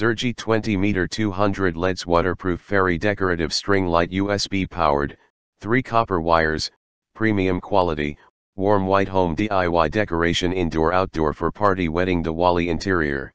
XERGY 20 meter 200 LEDs waterproof fairy decorative string light USB powered, 3 copper wires, premium quality, warm white home DIY decoration indoor outdoor for party wedding Diwali interior.